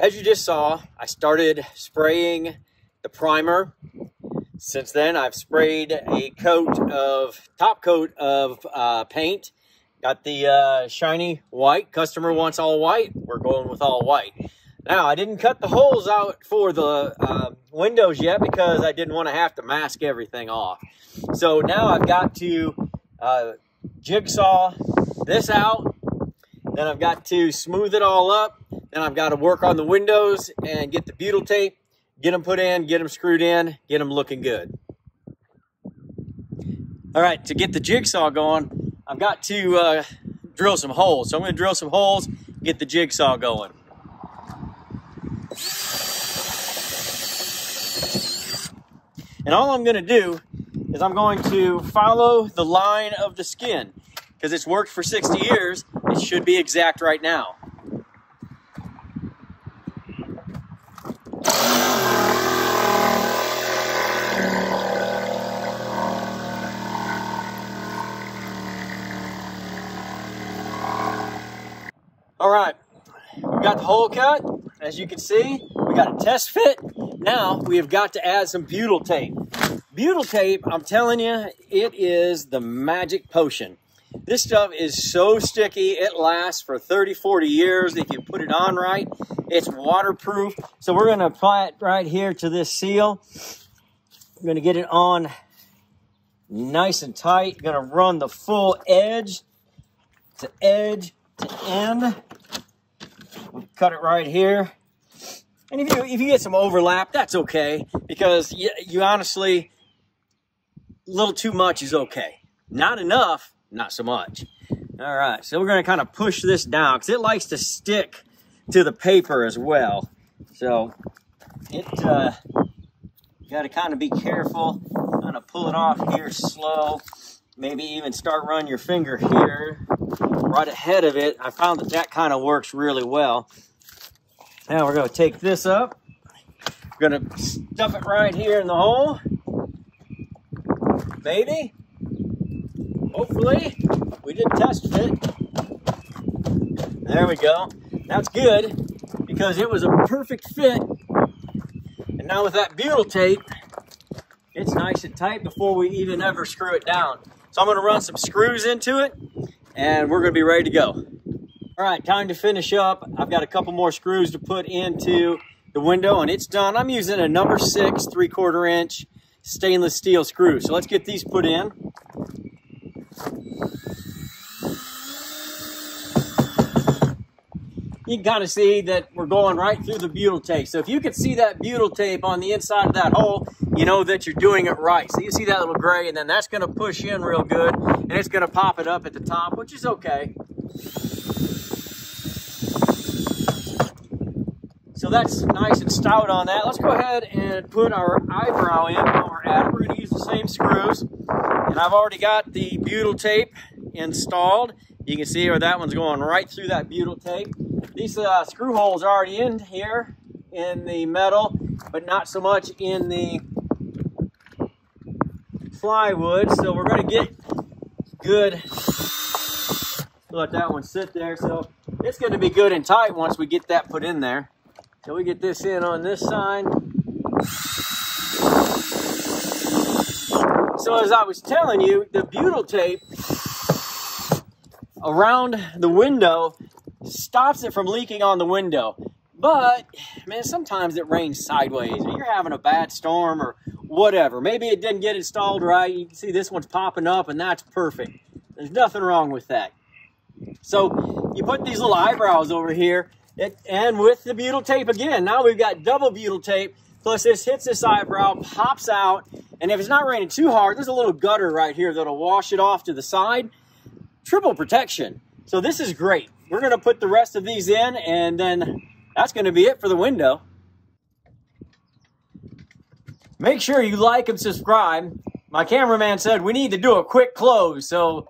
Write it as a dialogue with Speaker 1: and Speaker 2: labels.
Speaker 1: as you just saw, I started spraying the primer. Since then, I've sprayed a coat of, top coat of uh, paint. Got the uh, shiny white. Customer wants all white. We're going with all white. Now, I didn't cut the holes out for the uh, windows yet because I didn't want to have to mask everything off. So now I've got to uh, jigsaw this out. Then I've got to smooth it all up. Then I've got to work on the windows and get the butyl tape, get them put in, get them screwed in, get them looking good. All right, to get the jigsaw going, I've got to uh, drill some holes. So I'm going to drill some holes, get the jigsaw going. And all I'm going to do is I'm going to follow the line of the skin because it's worked for 60 years. It should be exact right now. All right, we got the hole cut. As you can see, we got a test fit. Now we have got to add some butyl tape. Butyl tape, I'm telling you, it is the magic potion. This stuff is so sticky, it lasts for 30, 40 years if you put it on right. It's waterproof. So we're gonna apply it right here to this seal. I'm gonna get it on nice and tight. Gonna run the full edge to edge to end. We'll cut it right here. And if you, if you get some overlap, that's okay because you, you honestly, a little too much is okay. Not enough, not so much. All right, so we're gonna kind of push this down because it likes to stick to the paper as well. So it, uh, you gotta kind of be careful, kind of pull it off here slow. Maybe even start running your finger here right ahead of it. I found that that kind of works really well. Now we're gonna take this up. We're gonna stuff it right here in the hole. Maybe. Hopefully. We did test fit. There we go. That's good because it was a perfect fit. And now with that butyl tape, it's nice and tight before we even ever screw it down. So I'm gonna run some screws into it and we're gonna be ready to go. All right, time to finish up. I've got a couple more screws to put into the window and it's done. I'm using a number six, three quarter inch stainless steel screw. So let's get these put in. You can kind of see that we're going right through the butyl tape. So if you can see that butyl tape on the inside of that hole, you know that you're doing it right. So you see that little gray and then that's gonna push in real good and it's gonna pop it up at the top, which is okay. So that's nice and stout on that. Let's go ahead and put our eyebrow in while we're at it. We're gonna use the same screws. And I've already got the butyl tape installed. You can see where that one's going right through that butyl tape. These uh, screw holes are already in here in the metal, but not so much in the plywood. So we're gonna get good, let that one sit there. So it's gonna be good and tight once we get that put in there. So we get this in on this side. So as I was telling you, the butyl tape around the window stops it from leaking on the window. But, man, sometimes it rains sideways, you're having a bad storm, or whatever. Maybe it didn't get installed right. You can see this one's popping up, and that's perfect. There's nothing wrong with that. So, you put these little eyebrows over here, it, and with the butyl tape again, now we've got double butyl tape, plus this hits this eyebrow, pops out, and if it's not raining too hard, there's a little gutter right here that'll wash it off to the side. Triple protection. So this is great. We're going to put the rest of these in, and then that's going to be it for the window. Make sure you like and subscribe. My cameraman said we need to do a quick close, so